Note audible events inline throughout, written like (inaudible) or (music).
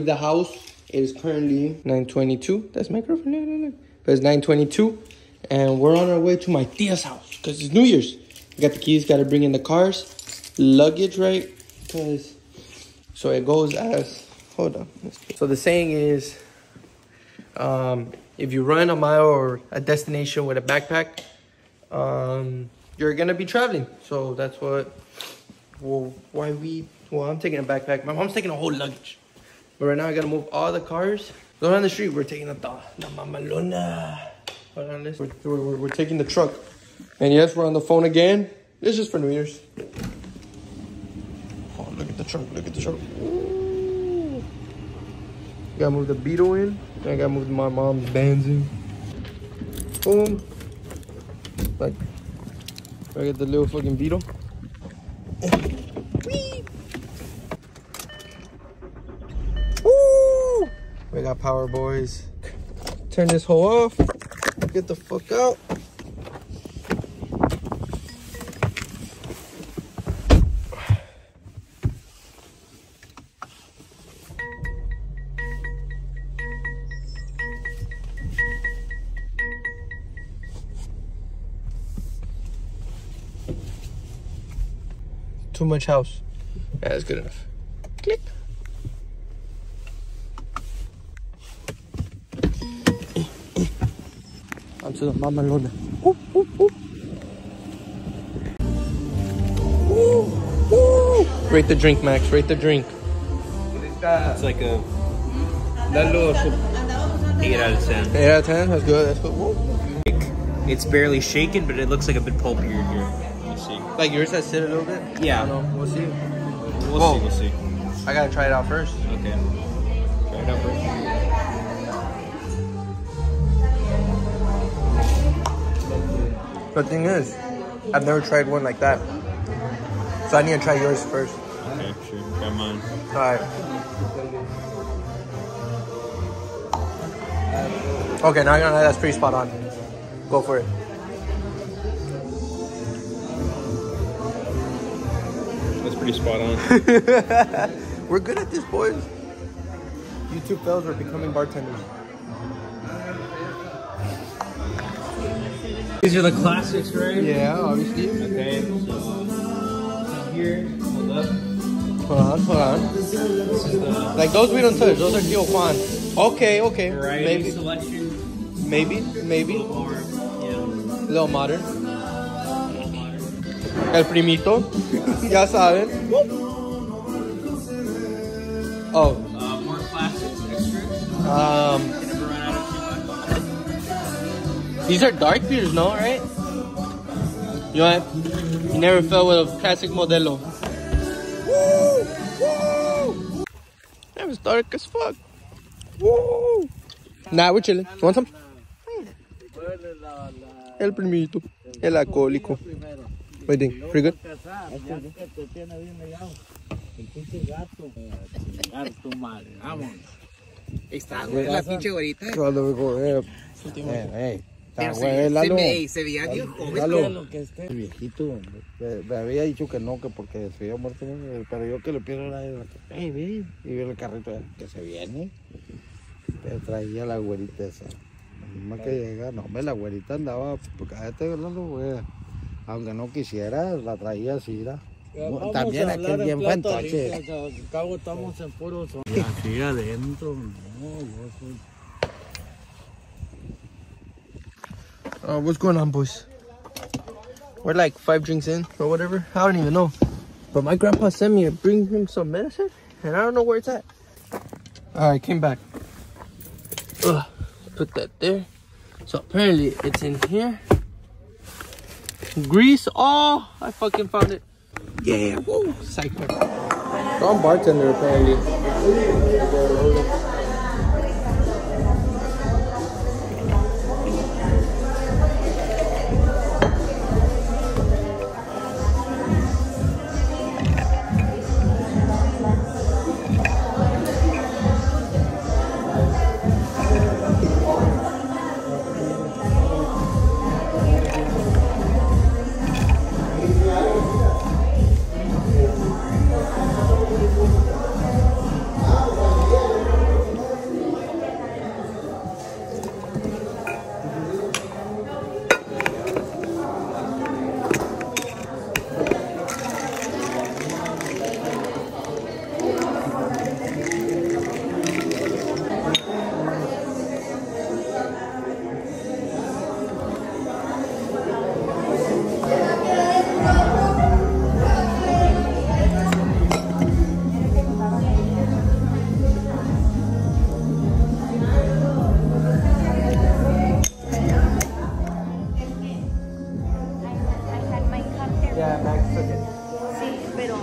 leave the house. It is currently 9:22. That's my girlfriend. Look, look, look. But it's 9:22, and we're on our way to my tia's house because it's New Year's. Got the keys. Got to bring in the cars, luggage, right? Because so it goes as. Hold on. So the saying is, um, if you run a mile or a destination with a backpack, um, you're gonna be traveling. So that's what. Well, why we? Well, I'm taking a backpack. My mom's taking a whole luggage. But right now I gotta move all the cars. Go down the street. We're taking the the mamalona. Hold on, listen. We're, we're, we're taking the truck. And yes, we're on the phone again. This is for New Year's. Oh, look at the truck. Look at the truck. Ooh. Gotta move the Beetle in. I gotta move my mom's bands in. Boom. Like, I get the little fucking Beetle. Whee! Woo! We got power, boys. Turn this hoe off. Get the fuck out. Too much house. Yeah, that's good enough. Click. Onto the mamalona. Ooh, ooh, ooh. Ooh, ooh. Rate the drink, Max. Rate the drink. It's like a that eight out of ten. 8 out of 10. That's good. That's good. Woo. It's barely shaken, but it looks like a bit pulpier here. Let's see. Like yours has sit a little bit? Yeah. I don't know. We'll see. We'll Whoa. see. We'll see. I gotta try it out first. Okay. Try it out first. The thing is, I've never tried one like that. So I need to try yours first. Okay, sure. Try mine. Alright. Okay, now gonna that's pretty spot on. Go for it. That's pretty spot on. (laughs) We're good at this, boys. You two fellas are becoming bartenders. These are the classics, right? Yeah, obviously. Okay. So here, hold up. Hold on, hold on. This is the Like those we don't touch. Those are Tio Juan. Okay, okay. variety Maybe, selection. maybe, maybe. Or, yeah, Little modern. modern. El primito. (laughs) ya saben. Oh, Uh, more classics, extra. um, these are dark beers, no? Right? You know what? You never fell with a classic modelo. Woo! Woo! That was dark as fuck. Woo! Nah, we're chilling. You want some? El primito. El alcohólico. What do you think? Pretty good? Está güey, la pinche güerita. Eh, eh, Pero está se, güey, se, Lalo. ve- se veía bien joven. Lalo, el viejito, me, me había dicho que no, que porque se había muerto, pero yo que le pido a la hey, ven, y vi el carrito que se viene, te traía la güerita esa. Más que llega, no, hombre, la güerita andaba, porque cállate hablando, güey, aunque no quisiera, la traía así, era. También aquel bien fue entonces. cabo estamos en puro son. Aquí adentro, no, yo soy. Uh, what's going on, boys? We're like five drinks in or whatever. I don't even know. But my grandpa sent me to bring him some medicine, and I don't know where it's at. All right, came back. Ugh, put that there. So apparently it's in here. Grease. Oh, I fucking found it. Yeah. Woo. Psycho. I'm bartender apparently. Sí, pero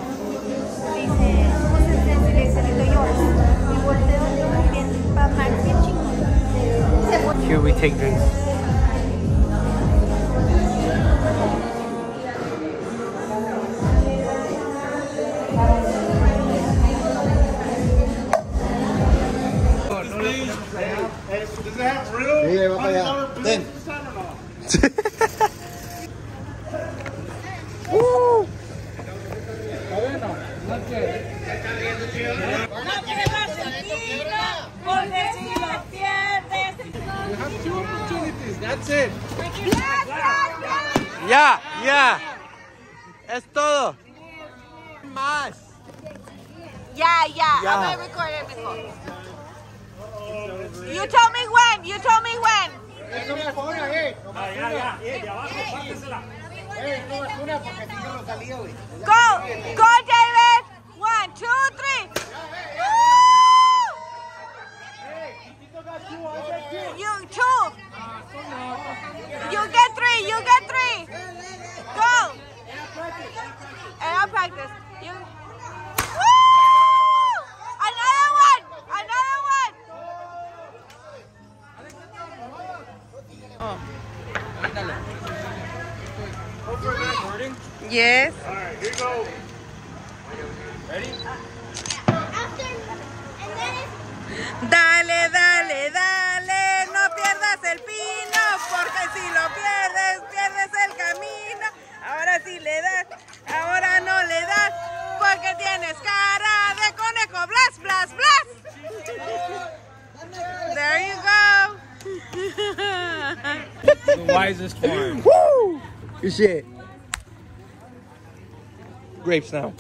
dice, ¿cómo se siente? Yo. Y volteo de un bien para mal, chico. Here we take drinks. Real? Yeah, That's it. Yes, yes, yes. Ya, ya. Es todo. Más. Yeah, yeah. Yeah. I'm gonna record it before. You told me when. You told me when. Go, go, David. One, two, three. You two. You get There you go. The wisest one. (laughs) Woo! Good shit. Grapes now.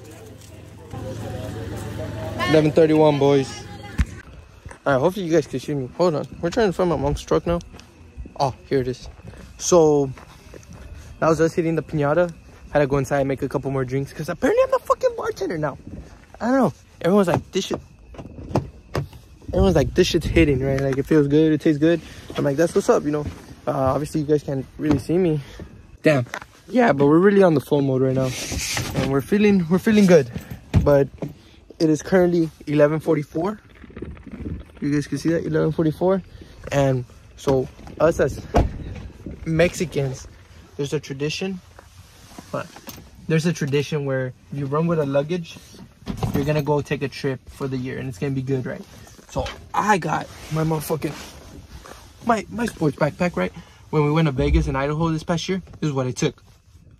11:31, boys. All right, hopefully you guys can see me. Hold on, we're trying to find my mom's truck now. Oh, here it is. So that was us hitting the pinata. Had to go inside and make a couple more drinks because apparently I'm the fucking bartender now. I don't know. Everyone's like, this shit. Everyone's like, this shit's hitting, right? Like it feels good, it tastes good. I'm like, that's what's up, you know. Uh, obviously, you guys can't really see me. Damn. Yeah, but we're really on the phone mode right now, and we're feeling we're feeling good. But it is currently 11:44. You guys can see that 11:44, and so us as Mexicans, there's a tradition. But there's a tradition where if you run with a luggage, you're gonna go take a trip for the year, and it's gonna be good, right? So I got my motherfucking my my sports backpack, right? When we went to Vegas and Idaho this past year, this is what I took.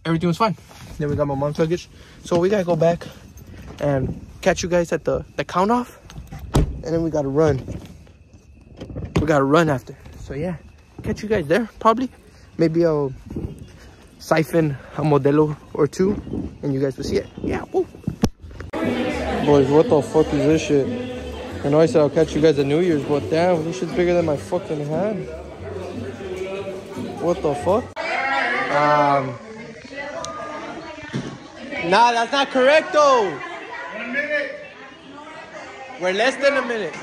Everything was fine. Then we got my mom's luggage. So we gotta go back and catch you guys at the, the count off. And then we gotta run. We gotta run after. So yeah, catch you guys there probably. Maybe I'll siphon a modelo or two and you guys will see it. Yeah, woo. Boys, what the fuck is this shit? I know I said I'll catch you guys at New Year's, but damn, this shit's bigger than my fucking hand. What the fuck? Um. Nah, that's not correct though. One minute. We're less than a minute.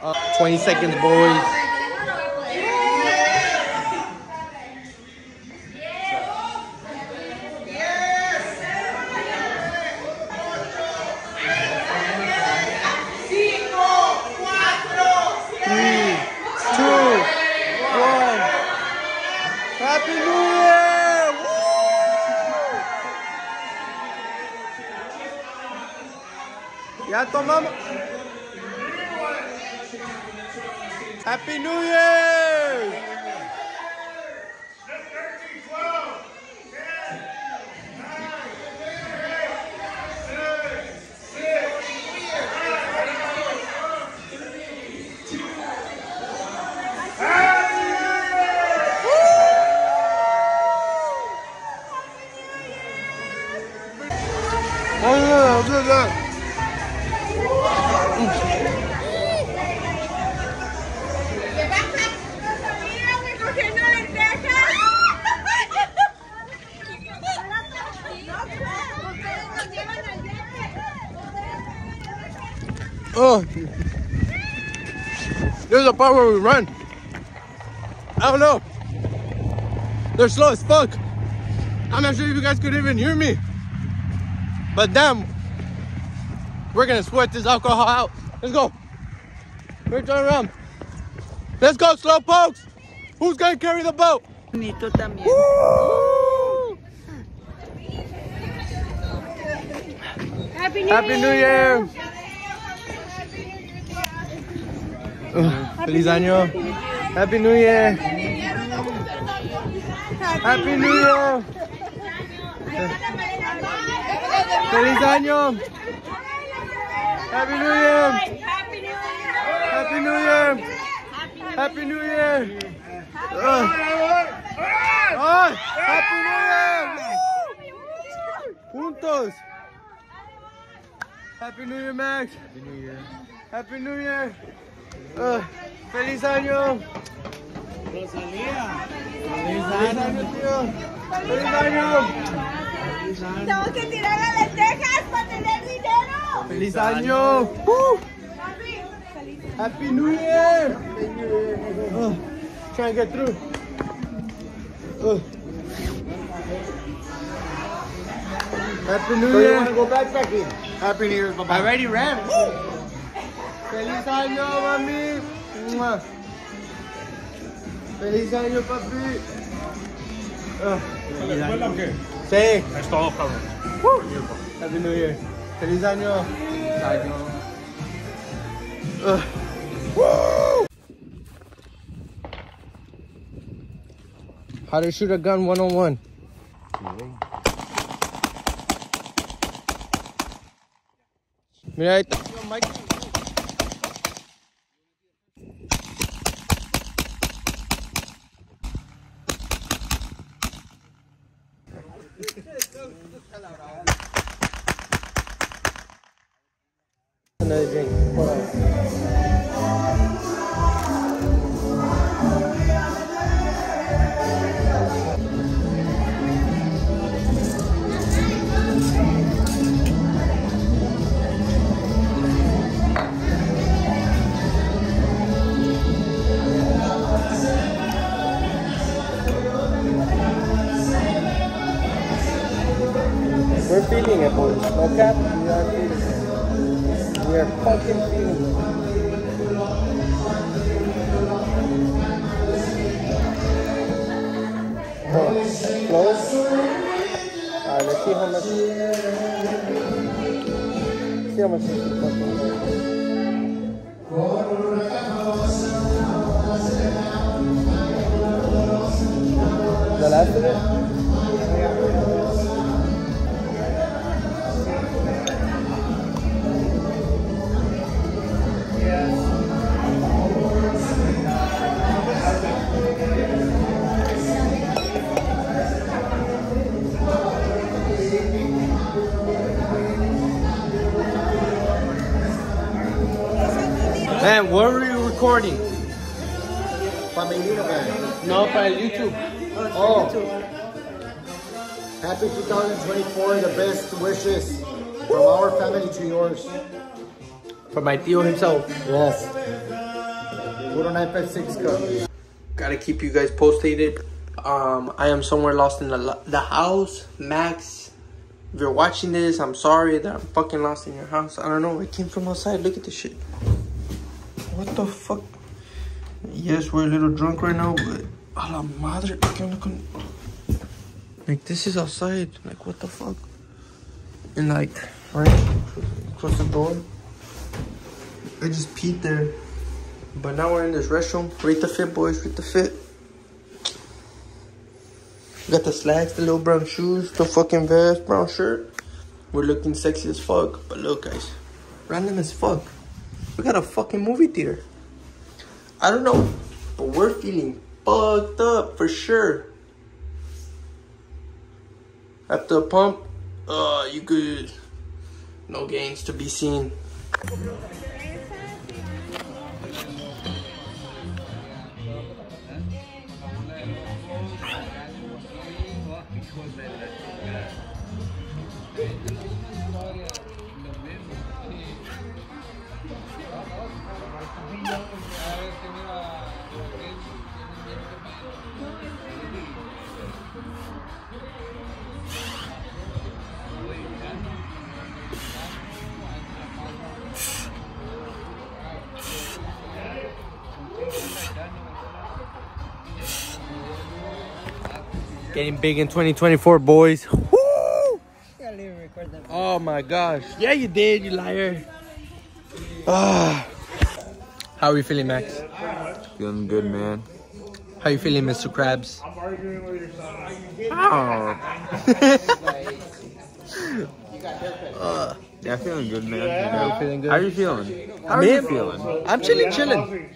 Uh, 20 seconds, boys. Oh, there's a part where we run. I don't know. They're slow as fuck. I'm not sure if you guys could even hear me. But damn, we're gonna sweat this alcohol out. Let's go. We're turn around. Let's go, slow pokes. Who's gonna carry the boat? Bonito también. Happy New Year. Uh, Feliz año. Happy New Year. Happy New Year. Feliz año. Happy New Year. Happy New Year. Happy New Year. Uh. Ay, Happy New Year. Juntos. Happy New Year, Max. Happy New Year. Happy New Year. Uh, feliz año. Rosalía. Feliz año, tío. Feliz año. Tengo que tirar las lentejas para tener dinero. Feliz año. Uh, Happy New Year. Uh, try and get through. Uh. Happy New Year. go backpacking. Happy New Year, I already ran. Feliz año, mami. Mua. Feliz año, papi. Ah. Sí. Es todo, cabrón. Happy New Year. Feliz año. Feliz año. Ah. How to shoot a gun 101. Mira, ahí está. Oh, close. Alright, let's see how much. Man, what are you recording? Familia, man. No, para YouTube. Oh. Happy 2024, the best wishes from our family to yours. For my tío himself. Yes. Puro 956 cup. Gotta keep you guys posted. Um, I am somewhere lost in the, the house. Max, if you're watching this, I'm sorry that I'm fucking lost in your house. I don't know. I came from outside. Look at this shit. What the fuck? Yes, we're a little drunk right now, but a la madre. ¿qué onda con- Like, this is outside. Like, what the fuck? And, like, right across the door. I just peed there. But now we're in this restroom. Rate the fit, boys. Rate the fit. Got the slacks, the little brown shoes, the fucking vest, brown shirt. We're looking sexy as fuck. But look, guys, random as fuck. We got a fucking movie theater. I don't know, but we're feeling fucked up for sure. After a pump, uh, you could. No gains to be seen. Getting big in 2024, boys. Woo! Oh my gosh. Yeah, you did, you liar. Ah. How are you feeling, Max? Feeling good, man. How you feeling, Mr. Krabs? (laughs) Yeah, feeling good, man. Are you feeling good? How are you feeling? How are Me? you feeling? I'm chilling, chilling.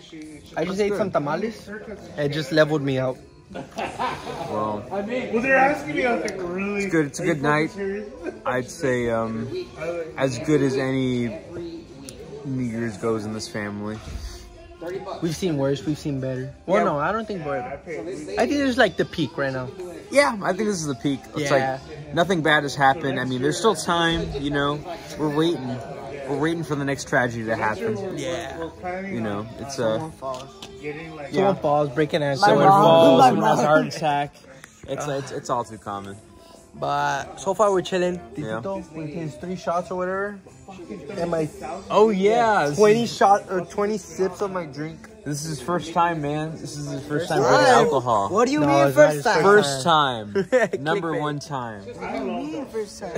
I just ate some tamales. It just leveled me out. Well, I mean, Well, they're asking me, I was like, really? it's good. It's a good night. I'd say um, as good as any New Year's goes in this family. We've seen worse, we've seen better. Well, no, I don't think we're. I think there's like the peak right now. Yeah, I think this is the peak. It's Yeah. like nothing bad has happened. I mean, there's still time. You know, we're waiting. We're waiting for the next tragedy to happen. Yeah. You know, it's uh, Someone falls, breaking ankle. someone falls, (laughs) someone has a heart attack. It's, it's it's all too common. But so far we're chilling. Yeah. Tito, with his three shots or whatever. And my Oh yeah, 20 shot or 20 sips of my drink. This is his first time, man. This is his first time drinking alcohol. What do you No, mean it's first time? First time, number one time. What do you mean first time?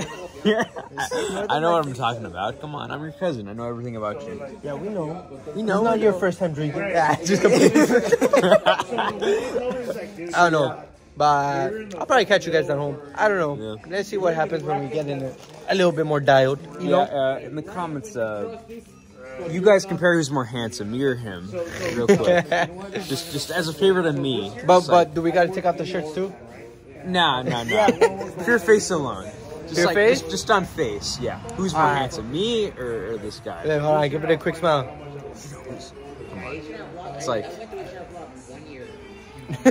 I know what I'm talking about. Come on, I'm your cousin. I know everything about you. Yeah, we know. We know. It's not your first time drinking. Yeah, just I don't know. But I'll probably catch you guys at home. I don't know. Yeah. Let's see what happens when we get in it a little bit more dialed. You Yeah, know? uh, in the comments, uh, you guys compare who's more handsome, me or him, real quick. (laughs) just, just as a favor to me. But like- but do we gotta take off the shirts too? nah, nah, nah. Pure face alone. Just Pure like, face? Just, just on face, yeah. Who's more Alright. handsome, me or, or this guy? Hold on, give it a quick smile. It's like, (laughs)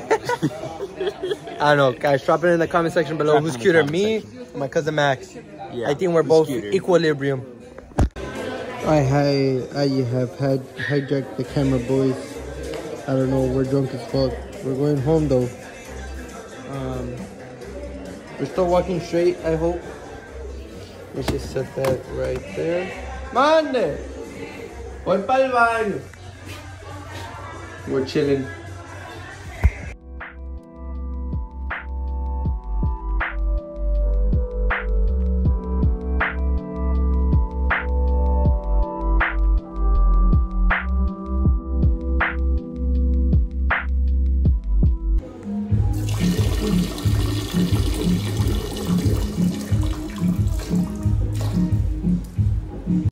I don't know, guys. Drop it in the comment section below. Drop Who's cuter, me section. or my cousin Max? yeah. I think we're both cuter? equilibrium. I, hi, I have had hijacked the camera, boys. I don't know, we're drunk as fuck. We're going home though. Um, we're still walking straight, I hope. Let's just set that right there. Mande! Voy pa'l baño. We're chilling.